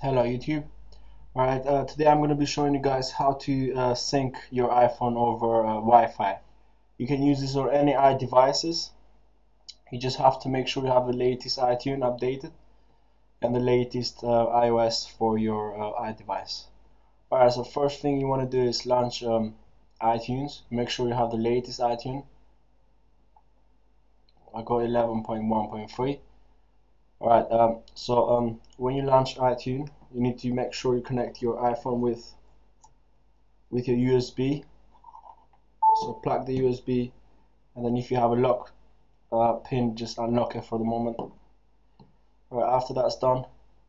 Hello YouTube. Alright, uh, today I'm going to be showing you guys how to uh, sync your iPhone over uh, Wi-Fi. You can use this on any iDevices. You just have to make sure you have the latest iTunes updated and the latest uh, iOS for your uh, iDevice. Alright, so first thing you want to do is launch um, iTunes. Make sure you have the latest iTunes. I got 11.1.3 Alright, um, so um, when you launch iTunes, you need to make sure you connect your iPhone with with your USB. So plug the USB, and then if you have a lock uh, pin, just unlock it for the moment. Alright, after that's done,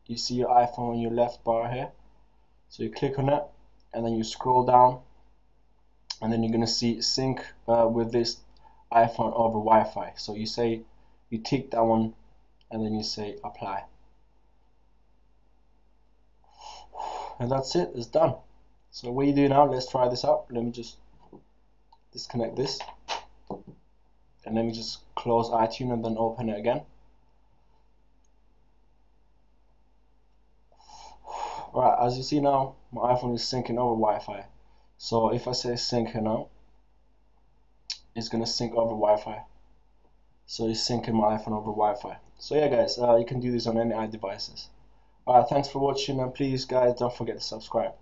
you see your iPhone on your left bar here. So you click on it, and then you scroll down, and then you're gonna see sync uh, with this iPhone over Wi-Fi. So you say you tick that one and then you say apply and that's it it's done so what you do now let's try this out let me just disconnect this and let me just close iTunes and then open it again Alright, as you see now, my iPhone is syncing over Wi-Fi. So if I say sync here now, it's gonna sync over Wi-Fi. So it's syncing my iPhone over Wi-Fi. So yeah guys, uh, you can do this on any iDevices. Alright, thanks for watching and please guys don't forget to subscribe.